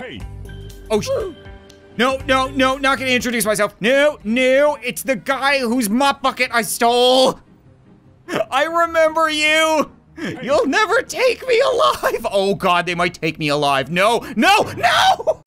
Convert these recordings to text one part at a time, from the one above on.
Hey. Oh, sh- no, no, no, not gonna introduce myself. No, no, it's the guy whose mop bucket I stole. I remember you. You'll never take me alive. Oh God, they might take me alive. No, no, no.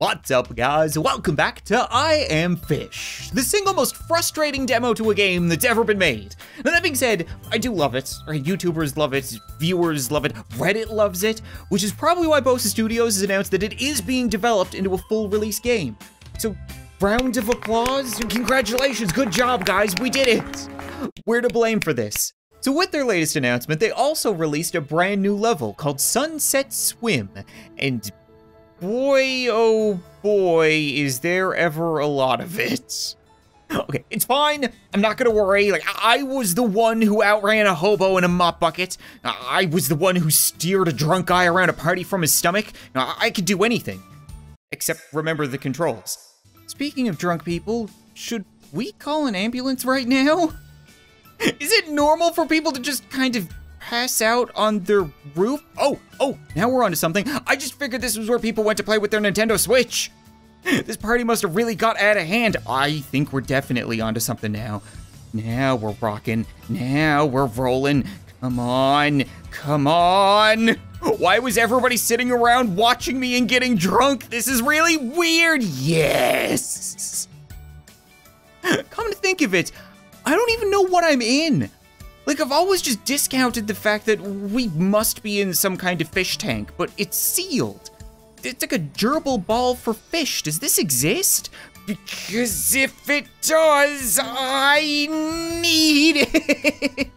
What's up, guys? Welcome back to I Am Fish, the single most frustrating demo to a game that's ever been made. Now, that being said, I do love it. YouTubers love it, viewers love it, Reddit loves it, which is probably why Bossa Studios has announced that it is being developed into a full release game. So, round of applause, and congratulations, good job, guys, we did it! We're to blame for this. So with their latest announcement, they also released a brand new level called Sunset Swim, and boy, oh boy, is there ever a lot of it. Okay, it's fine. I'm not gonna worry. Like, I was the one who outran a hobo in a mop bucket. I was the one who steered a drunk guy around a party from his stomach. I could do anything. Except remember the controls. Speaking of drunk people, should we call an ambulance right now? Is it normal for people to just kind of pass out on their roof? Oh, oh, now we're onto something. I just figured this was where people went to play with their Nintendo Switch. This party must have really got out of hand. I think we're definitely onto something now. Now we're rocking. Now we're rolling. Come on. Come on. Why was everybody sitting around watching me and getting drunk? This is really weird. Yes. Come to think of it, I don't even know what I'm in. Like, I've always just discounted the fact that we must be in some kind of fish tank, but it's sealed. It's like a gerbil ball for fish. Does this exist? Because if it does, I need it.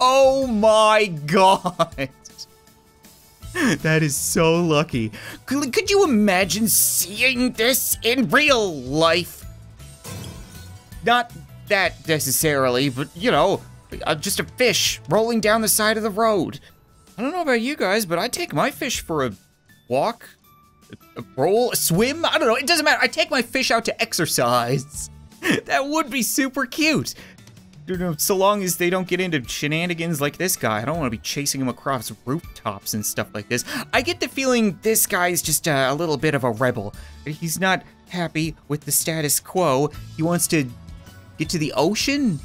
Oh my god. That is so lucky. Could, could you imagine seeing this in real life? Not that necessarily, but you know, uh, just a fish rolling down the side of the road. I don't know about you guys, but I take my fish for a walk, a, a roll, a swim. I don't know. It doesn't matter. I take my fish out to exercise. that would be super cute. So long as they don't get into shenanigans like this guy. I don't want to be chasing him across rooftops and stuff like this. I get the feeling this guy is just a little bit of a rebel. He's not happy with the status quo. He wants to get to the ocean,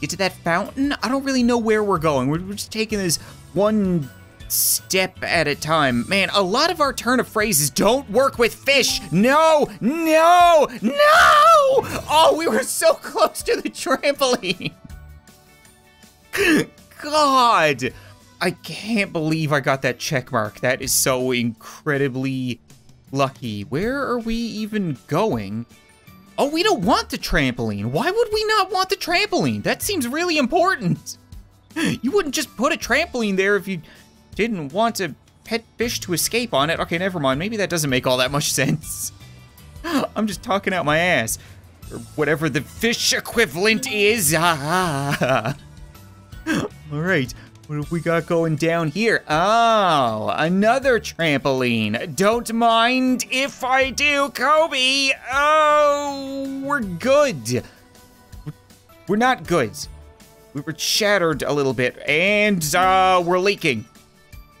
get to that fountain. I don't really know where we're going. We're, just taking this one step at a time. Man, a lot of our turn of phrases don't work with fish. No, no, no! Oh, we were so close to the trampoline. God, I can't believe I got that check mark. That is so incredibly lucky. Where are we even going? Oh, we don't want the trampoline. Why would we not want the trampoline? That seems really important. You wouldn't just put a trampoline there if you didn't want a pet fish to escape on it. Okay, never mind. Maybe that doesn't make all that much sense. I'm just talking out my ass. Or whatever the fish equivalent is. All right. What have we got going down here? Oh, another trampoline. Don't mind if I do, Kobe. Oh, we're good. We're not good. We were shattered a little bit, and uh, we're leaking.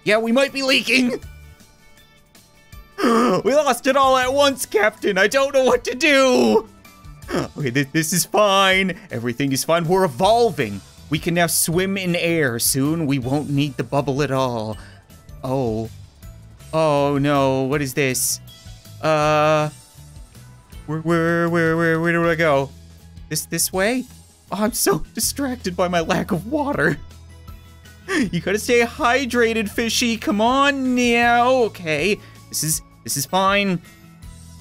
Yeah, we might be leaking. we lost it all at once, Captain. I don't know what to do. Okay, th this is fine. Everything is fine. We're evolving. We can now swim in air. Soon we won't need the bubble at all. Oh. Oh no, what is this? Uh where where where where where do I go? This this way? Oh, I'm so distracted by my lack of water. You gotta stay hydrated, fishy. Come on now. Okay. This is this is fine.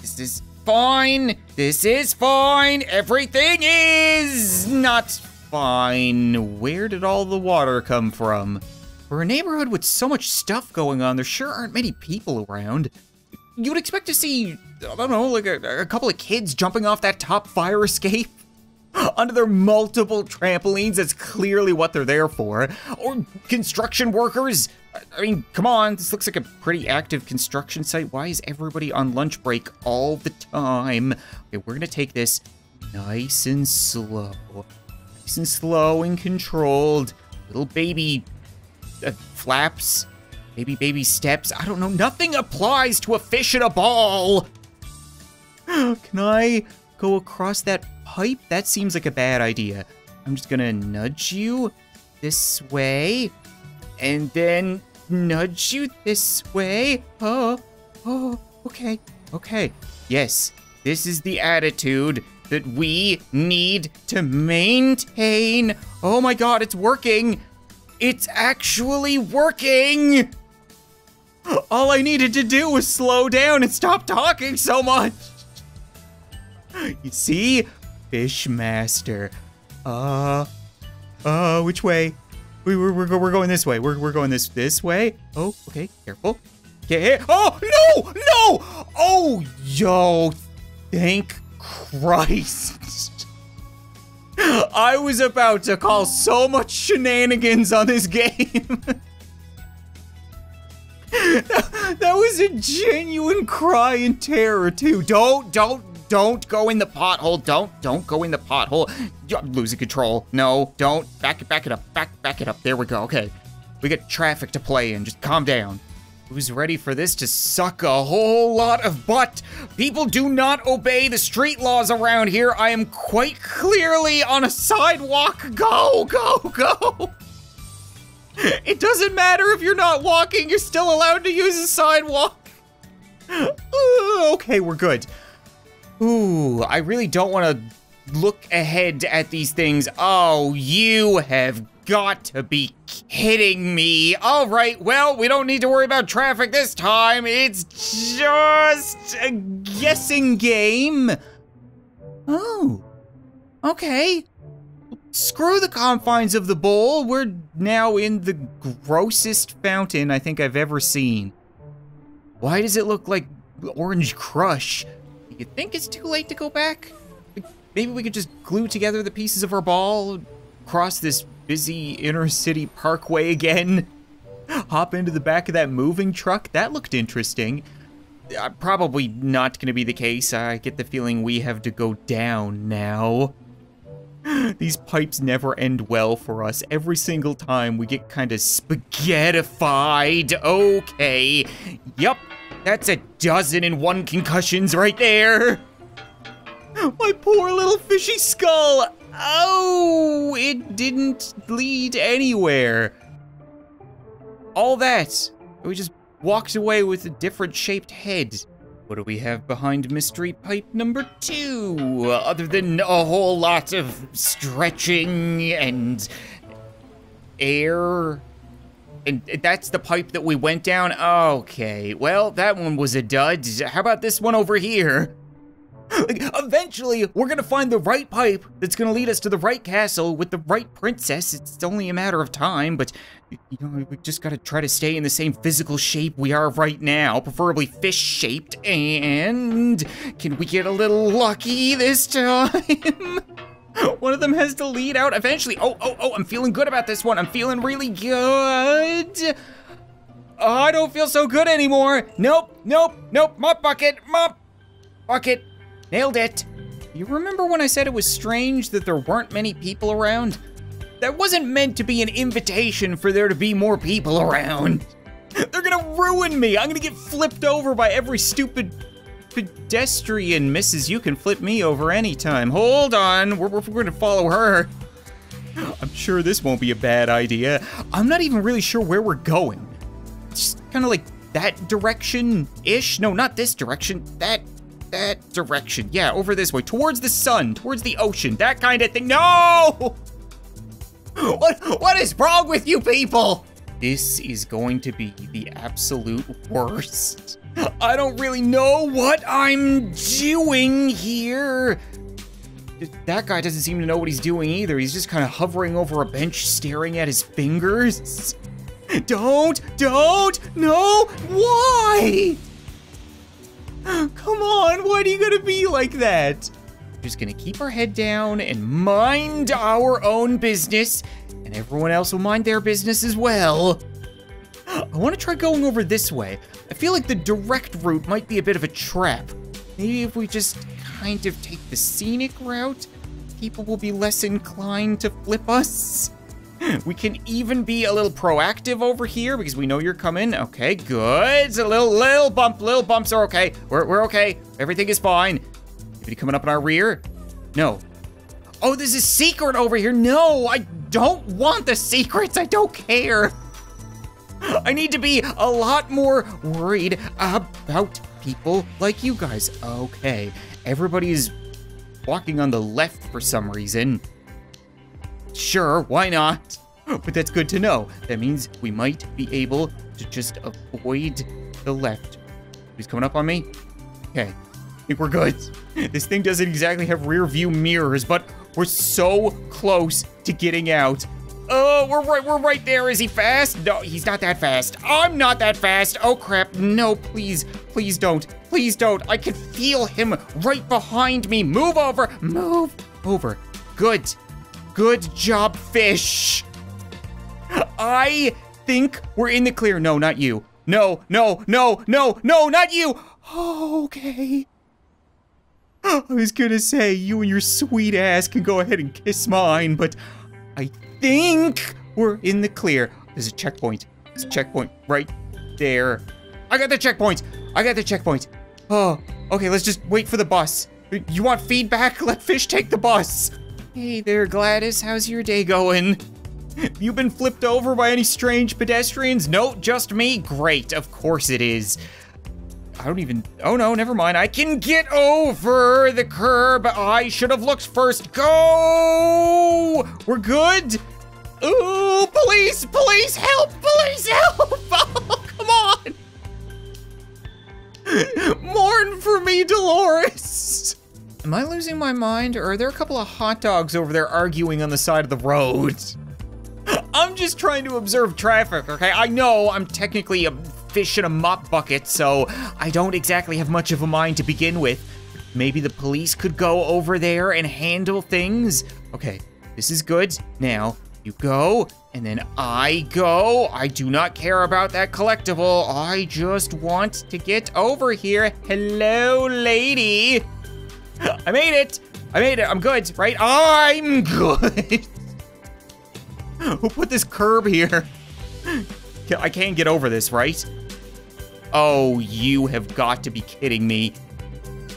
This is fine. This is fine. Everything is not fine. Where did all the water come from? For a neighborhood with so much stuff going on, there sure aren't many people around. You would expect to see, I don't know, like a, a couple of kids jumping off that top fire escape under their multiple trampolines. That's clearly what they're there for. Or construction workers. I mean, come on, this looks like a pretty active construction site. Why is everybody on lunch break all the time? Okay, we're gonna take this nice and slow. Nice and slow and controlled. Little baby uh, flaps, baby baby steps. I don't know. Nothing applies to a fish in a ball. Can I go across that pipe? That seems like a bad idea. I'm just gonna nudge you this way, and then nudge you this way. Oh, oh, okay, okay. Yes, this is the attitude that we need to maintain. Oh my god, it's working. It's actually working. All I needed to do was slow down and stop talking so much. You see? Fishmaster. Uh, uh, which way? We, we're, we're, we're going this way. We're, we're going this this way. Oh, okay, careful. Okay. Oh, no, no. Oh, yo, thank Christ. I was about to call so much shenanigans on this game. that, was a genuine cry in terror too. Don't, don't, don't go in the pothole. Don't, don't go in the pothole. You're losing control. No, don't. Back it, back it up. Back, back it up. There we go. Okay, we got traffic to play in. Just calm down. Who's ready for this to suck a whole lot of butt? People do not obey the street laws around here. I am quite clearly on a sidewalk. Go, go, go. It doesn't matter if you're not walking, you're still allowed to use a sidewalk. Okay, we're good. Ooh, I really don't want to look ahead at these things. Oh, you have got to be kidding me. All right, well, we don't need to worry about traffic this time. It's just a guessing game. Oh, okay. Screw the confines of the bowl. We're now in the grossest fountain I think I've ever seen. Why does it look like orange crush? You think it's too late to go back? Maybe we could just glue together the pieces of our ball, cross this busy inner city parkway again, hop into the back of that moving truck. That looked interesting. Uh, probably not going to be the case. I get the feeling we have to go down now. These pipes never end well for us. Every single time we get kind of spaghettified. Okay. Yup. That's a dozen and one concussions right there. My poor little fishy skull. Oh, it didn't lead anywhere. All that. We just walked away with a different shaped head. What do we have behind mystery pipe number two? Other than a whole lot of stretching and air. And that's the pipe that we went down? Okay, well, that one was a dud. How about this one over here? Like, eventually, we're gonna find the right pipe that's gonna lead us to the right castle with the right princess. It's only a matter of time, but you know, we just gotta try to stay in the same physical shape we are right now, preferably fish-shaped. And can we get a little lucky this time? one of them has to lead out eventually. Oh, oh, oh! I'm feeling good about this one. I'm feeling really good. Oh, I don't feel so good anymore. Nope, nope, nope. Mop bucket, mop bucket. Nailed it. You remember when I said it was strange that there weren't many people around? That wasn't meant to be an invitation for there to be more people around. They're gonna ruin me. I'm gonna get flipped over by every stupid pedestrian. Misses, you can flip me over anytime. Hold on, we're, we're gonna follow her. I'm sure this won't be a bad idea. I'm not even really sure where we're going. It's just kind of like that direction-ish. No, not this direction. That that direction. Yeah, over this way. Towards the sun, towards the ocean, that kind of thing. No! What, what is wrong with you people? This is going to be the absolute worst. I don't really know what I'm doing here. That guy doesn't seem to know what he's doing either. He's just kind of hovering over a bench, staring at his fingers. Don't, don't, no, why? Come on, why are you gonna be like that? We're just gonna keep our head down and mind our own business, and everyone else will mind their business as well. I wanna try going over this way. I feel like the direct route might be a bit of a trap. Maybe if we just kind of take the scenic route, people will be less inclined to flip us. We can even be a little proactive over here because we know you're coming. Okay, good. A little, little bump, little bumps are okay. We're, we're okay. Everything is fine. Anybody coming up in our rear? No. Oh, there's a secret over here. No, I don't want the secrets. I don't care. I need to be a lot more worried about people like you guys. Okay, everybody's walking on the left for some reason. Sure, why not? But that's good to know. That means we might be able to just avoid the left. He's coming up on me? Okay, I think we're good. This thing doesn't exactly have rear view mirrors, but we're so close to getting out. Oh, we're right, we're right there. Is he fast? No, he's not that fast. I'm not that fast. Oh crap, no, please, please don't. Please don't. I can feel him right behind me. Move over, move over. Good, good job, fish. I think we're in the clear. No, not you. No, no, no, no, no, not you. Oh, okay. I was gonna say, you and your sweet ass can go ahead and kiss mine, but I think we're in the clear. There's a checkpoint. There's a checkpoint right there. I got the checkpoint. I got the checkpoint. Oh, okay, let's just wait for the bus. You want feedback? Let Fish take the bus. Hey there, Gladys. How's your day going? You been flipped over by any strange pedestrians? No, just me? Great, of course it is. I don't even, oh no, never mind. I can get over the curb. I should have looked first. Go! We're good? Ooh, police, police, help, police, help! Oh, come on! Mourn for me, Dolores! Am I losing my mind, or are there a couple of hot dogs over there arguing on the side of the road? I'm just trying to observe traffic, okay? I know I'm technically a fish in a mop bucket, so I don't exactly have much of a mind to begin with. Maybe the police could go over there and handle things? Okay, this is good. Now, you go, and then I go. I do not care about that collectible. I just want to get over here. Hello, lady. I made it. I made it. I'm good, right? I'm good. Who put this curb here? I can't get over this, right? Oh, you have got to be kidding me.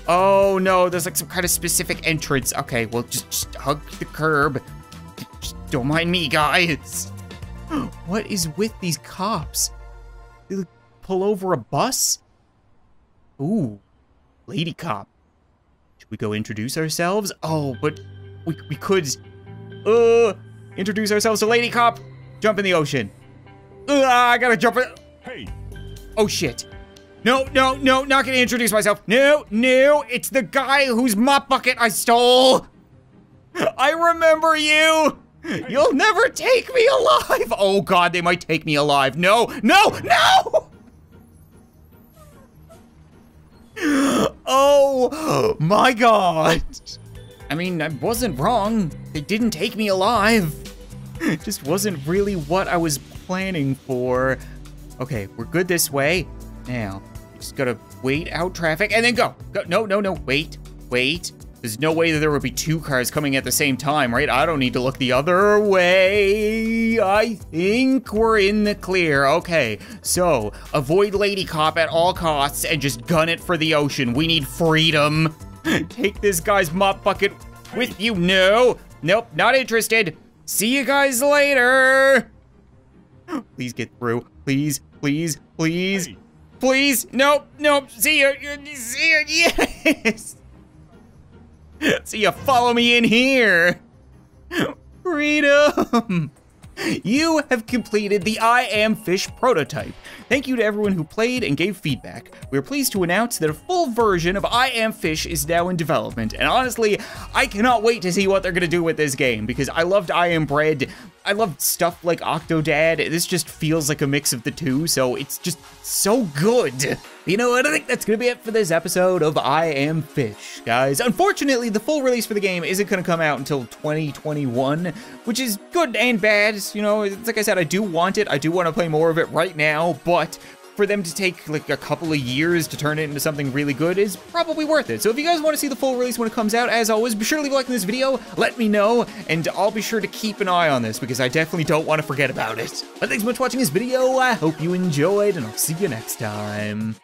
Oh no, there's like some kind of specific entrance. Okay, well, just, just hug the curb. Just don't mind me, guys. What is with these cops? They pull over a bus? Ooh, lady cop. We go introduce ourselves? Oh, but we, we could, uh, introduce ourselves to lady cop. Jump in the ocean. Uh, I gotta jump in. Hey. Oh shit. No, no, no, not gonna introduce myself. No, no, it's the guy whose mop bucket I stole. I remember you. You'll never take me alive. Oh god, they might take me alive. No, no, no! Oh my god. I mean, I wasn't wrong. They didn't take me alive. It just wasn't really what I was planning for. Okay, we're good this way. Now, just gotta wait out traffic and then go. Go. No, no, no. Wait, wait. There's no way that there would be two cars coming at the same time, right? I don't need to look the other way. I think we're in the clear. Okay, so avoid Lady Cop at all costs and just gun it for the ocean. We need freedom. Take this guy's mop bucket with you. No, nope, not interested. See you guys later. Please get through. Please, please, please, please. Nope, nope. See you. See you. Yes. See you. Follow me in here. Freedom. You have completed the I Am Fish prototype. Thank you to everyone who played and gave feedback. We are pleased to announce that a full version of I Am Fish is now in development, and honestly, I cannot wait to see what they're gonna do with this game because I loved I Am Bread. I love stuff like Octodad. This just feels like a mix of the two, so it's just so good. You know what? I think that's gonna be it for this episode of I Am Fish, guys. Unfortunately, the full release for the game isn't gonna come out until 2021, which is good and bad. You know, it's like I said, I do want it. I do want to play more of it right now, but for them to take like a couple of years to turn it into something really good is probably worth it. So if you guys want to see the full release when it comes out, as always, be sure to leave a like in this video, let me know, and I'll be sure to keep an eye on this because I definitely don't want to forget about it. But thanks so much for watching this video. I hope you enjoyed, and I'll see you next time.